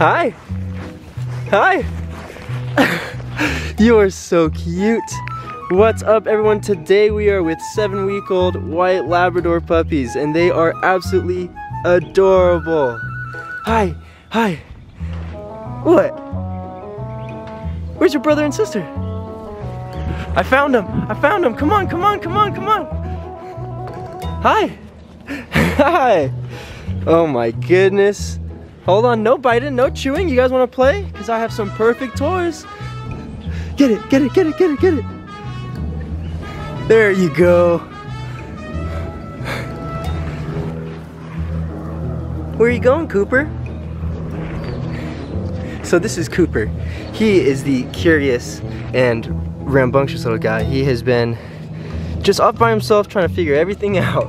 Hi. Hi. you are so cute. What's up everyone? Today we are with seven week old white Labrador puppies and they are absolutely adorable. Hi, hi. What? Where's your brother and sister? I found them. I found them. Come on, come on, come on, come on. Hi. Hi. Oh my goodness. Hold on, no biting, no chewing. You guys want to play? Because I have some perfect toys. Get it, get it, get it, get it, get it. There you go. Where are you going, Cooper? So this is Cooper. He is the curious and rambunctious little guy. He has been just off by himself trying to figure everything out.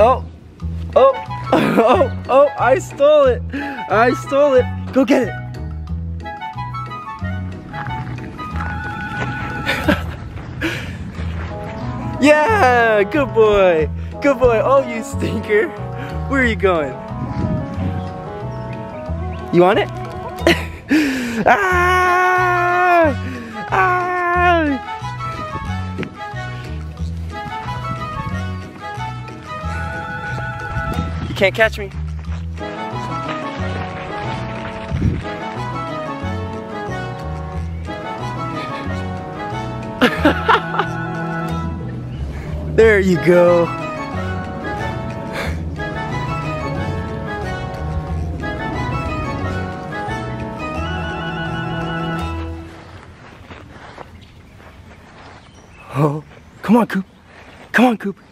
Oh, oh, oh, oh, I stole it. I stole it. Go get it. Yeah, good boy. Good boy. Oh, you stinker. Where are you going? You want it? ah! Ah! Can't catch me. There you go. Oh, come on, Coop. Come on, Cooper.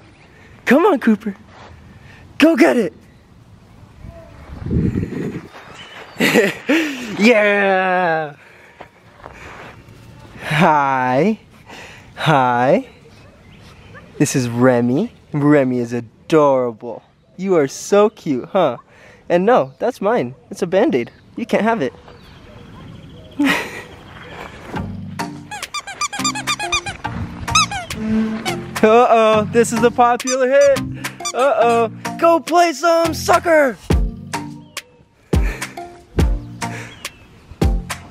Come on, Cooper. Go get it. yeah. Hi. Hi. This is Remy. Remy is adorable. You are so cute, huh? And no, that's mine. It's a band-aid. You can't have it. Uh-oh, this is a popular hit. Uh-oh, go play some soccer.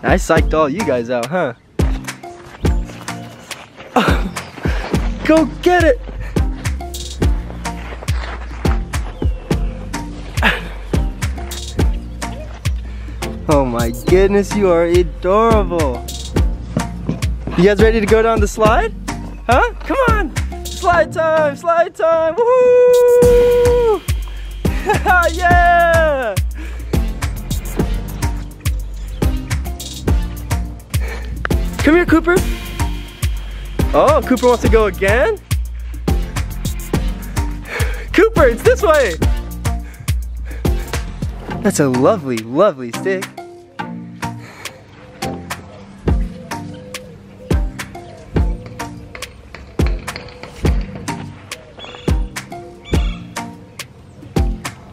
I psyched all you guys out, huh? Go get it! Oh my goodness, you are adorable. You guys ready to go down the slide? Huh? Come on! Slide time, slide time, woohoo! yeah! Come here, Cooper. Oh, Cooper wants to go again? Cooper, it's this way! That's a lovely, lovely stick.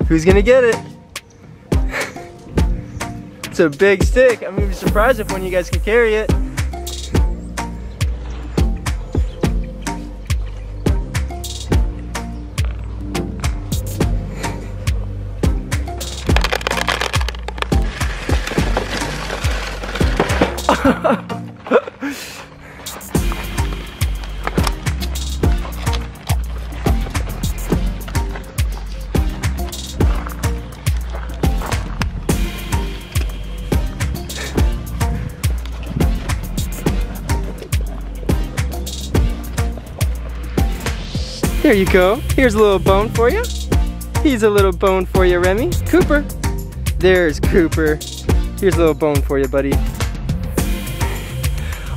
Who's gonna get it? it's a big stick. I'm gonna be surprised if one of you guys can carry it. There you go. Here's a little bone for you. He's a little bone for you, Remy. Cooper. There's Cooper. Here's a little bone for you, buddy.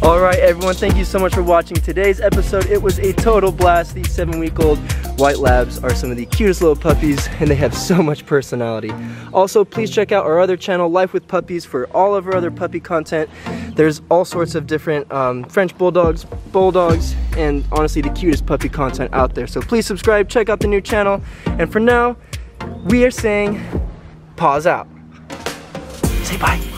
All right, everyone, thank you so much for watching today's episode. It was a total blast. These seven-week-old white labs are some of the cutest little puppies, and they have so much personality. Also, please check out our other channel, Life with Puppies, for all of our other puppy content. There's all sorts of different um, French Bulldogs, Bulldogs, and honestly the cutest puppy content out there. So please subscribe, check out the new channel, and for now, we are saying, paws out. Say bye.